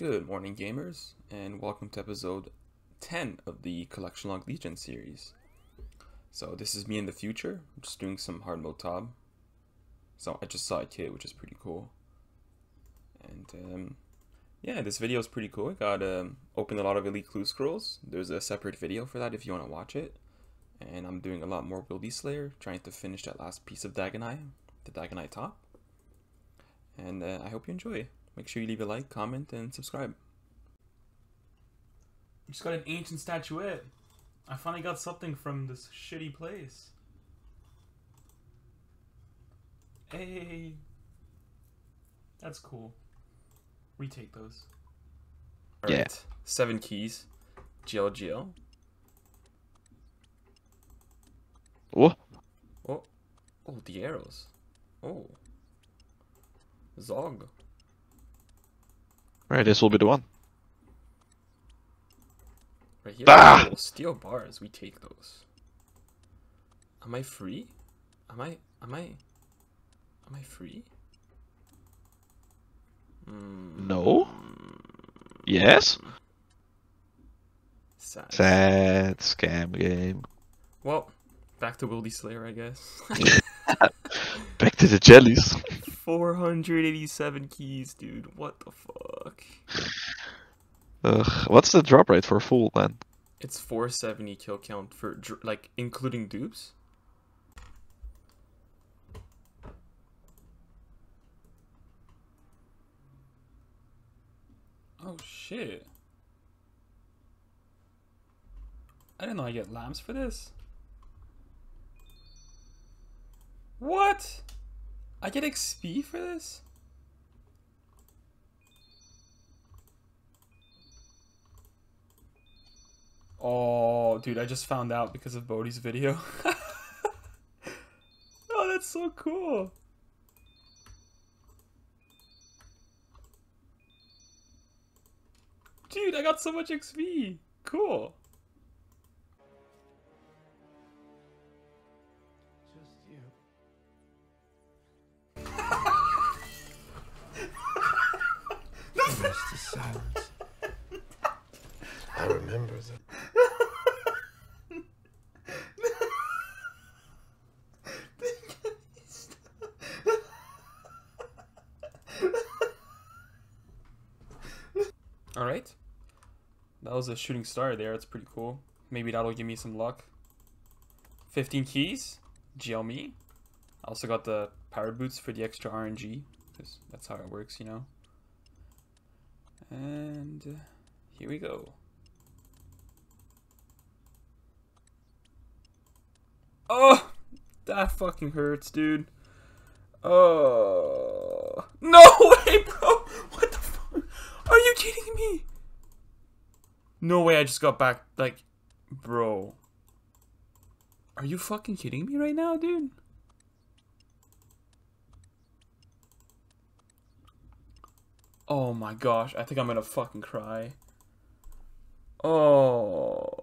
Good morning, gamers, and welcome to episode 10 of the Collection Log Legion series. So, this is me in the future. I'm just doing some hard mode Tob. So, I just saw a kit, which is pretty cool. And, um, yeah, this video is pretty cool. I got um, opened a lot of Elite Clue Scrolls. There's a separate video for that if you want to watch it. And I'm doing a lot more Wildy Slayer, trying to finish that last piece of Dagon'hai, the Dagon'hai top. And uh, I hope you enjoy. Make sure you leave a like, comment, and subscribe. Just got an ancient statuette. I finally got something from this shitty place. Hey. That's cool. Retake those. Alright, Yeah. Seven keys. GL GL. Oh, Oh. Oh, the arrows. Oh. Zog. Right, this will be the one. Right here. Ah! Steel bars. We take those. Am I free? Am I? Am I? Am I free? Mm, No? Yes? sad. Sad scam game. Well, back to Wildy Slayer, I guess. Back to the jellies. 487 keys, dude. What the fuck? Ugh, what's the drop rate for full then? It's 470 kill count for like including dupes. Oh shit. I didn't know I get lamps for this. What? I get XP for this? Oh, dude, I just found out because of B0aty's video. oh, that's so cool. Dude, I got so much XP. Cool. Just you. Almost the silence. I remember them. Alright. That was a shooting star there. It's pretty cool. Maybe that'll give me some luck. 15 keys. GL me. I also got the power boots for the extra RNG. Because that's how it works, you know. And uh, here we go. Oh! That fucking hurts, dude. Oh. No way, bro! What the fuck? Are you kidding me? No way I just got back, like, bro. Are you fucking kidding me right now, dude? Oh my gosh, I think I'm gonna fucking cry. Oh.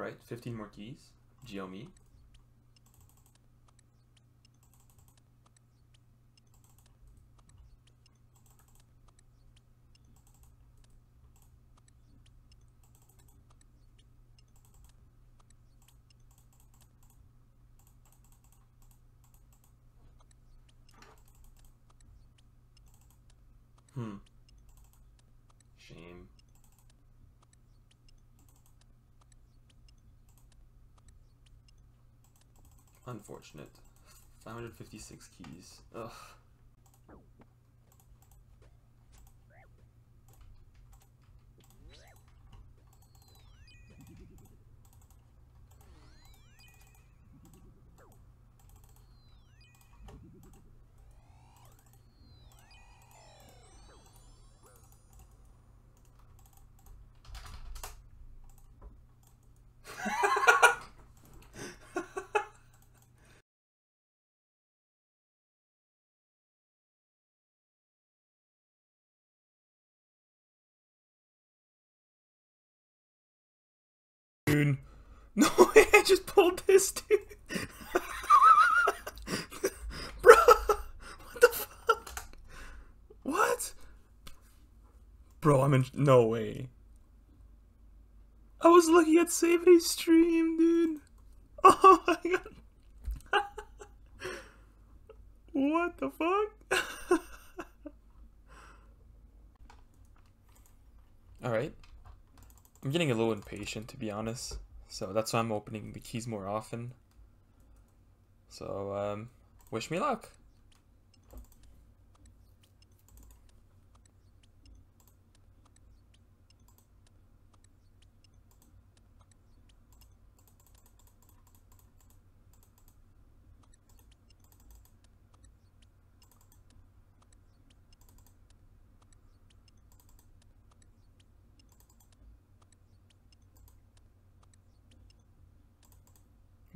Alright, 15 more keys. Me. Hmm. Shame. Unfortunate. 556 keys. Ugh. Dude. No way, I just pulled this, dude. Bro, what the fuck? What? Bro, I'm in. No way. I was looking at Save A stream, dude. Oh my god. what the fuck? Alright. I'm getting a little impatient, to be honest. So that's why I'm opening the keys more often. So, um, wish me luck.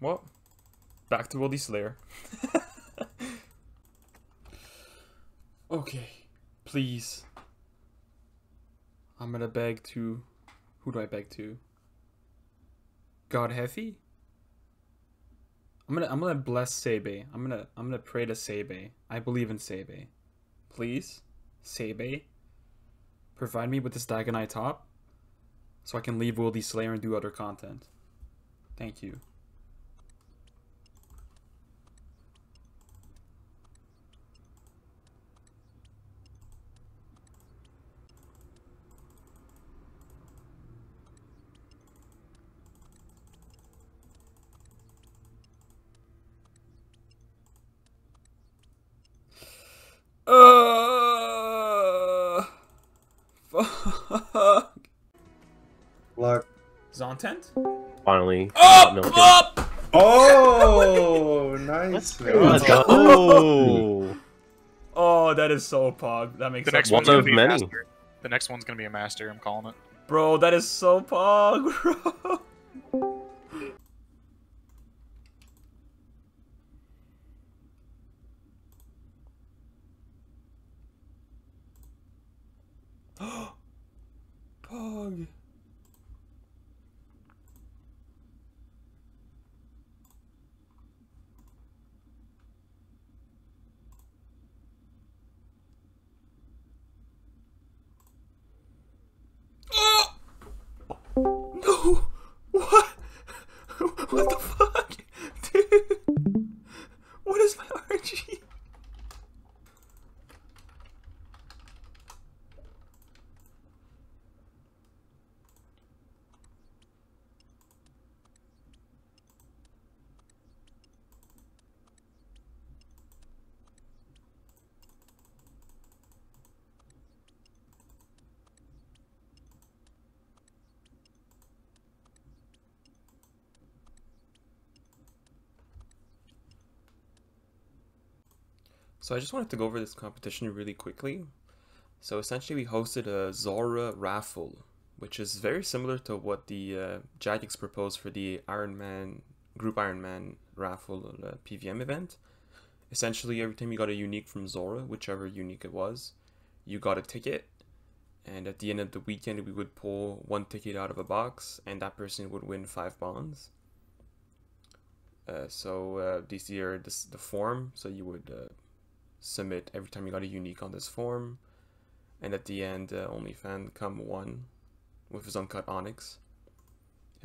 Well, back to Wildy Slayer. okay, please. I'm gonna beg to. Who do I beg to? God Heavy? I'm gonna I'm gonna bless Sebe. I'm gonna I'm gonna pray to Sebe. I believe in Sebe. Please, Sebe, provide me with this Dagon'hai top, so I can leave Wildy Slayer and do other content. Thank you. Uh, fuck. Luck. Zontent? Finally. Up! No. Up! Oh, nice. Let's go. Oh. Oh, that is so pog. That makes The next sense. one's One of many. The next one's gonna be a master. I'm calling it. Bro, that is so pog, bro. pog. Oh! No! What? What the fuck? Dude! What is my RG? So I just wanted to go over this competition really quickly. So essentially, we hosted a Zulrah raffle, which is very similar to what the uh, Jagex proposed for the Iron Man Group Iron Man raffle uh, PVM event. Essentially, every time you got a unique from Zulrah, whichever unique it was, you got a ticket. And at the end of the weekend, we would pull one ticket out of a box, and that person would win five bonds. Uh, so uh, these are this, the form. So you would uh, submit every time you got a unique on this form. And at the end, uh, OnlyFan come one with his uncut Onyx.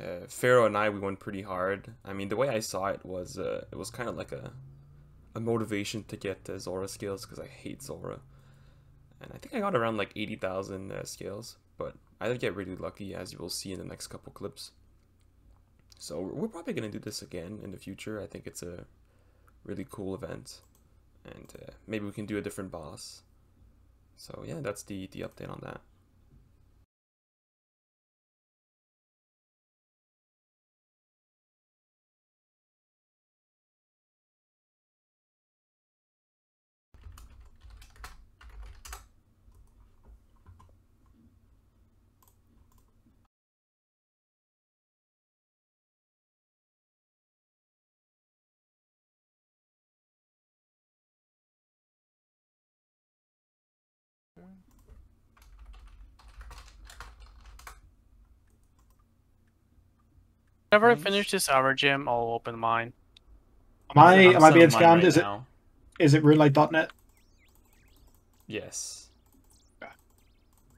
Uh, Pharaoh and I, we went pretty hard. I mean, the way I saw it was uh, it was kind of like a a motivation to get uh, Zulrah skills because I hate Zulrah. And I think I got around like 80,000 uh, skills, but I did get really lucky, as you will see in the next couple clips. So we're probably going to do this again in the future. I think it's a really cool event and uh, maybe we can do a different boss. So yeah, that's the the update on that. Whenever I Nice. finish this hour gym, I'll open mine. Am I I'm am I being scammed? right is it now. is it reallight.net? Yes. Okay.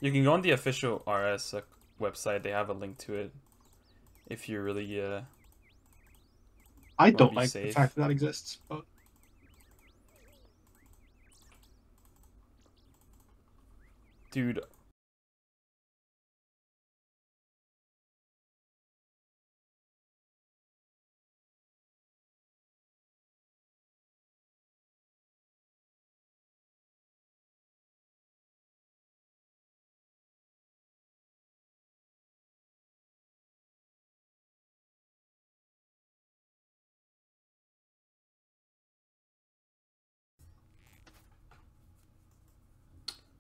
You can go on the official RS uh, website. They have a link to it. If you're really uh I don't be like the fact that that exists, but dude.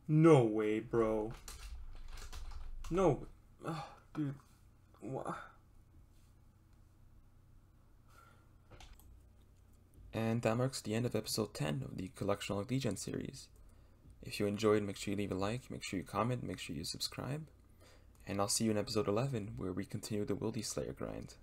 No way, bro. No, dude. What? And that marks the end of episode 10 of the Collection Log Legion series. If you enjoyed, make sure you leave a like, make sure you comment, make sure you subscribe. And I'll see you in episode 11, where we continue the Wildy Slayer grind.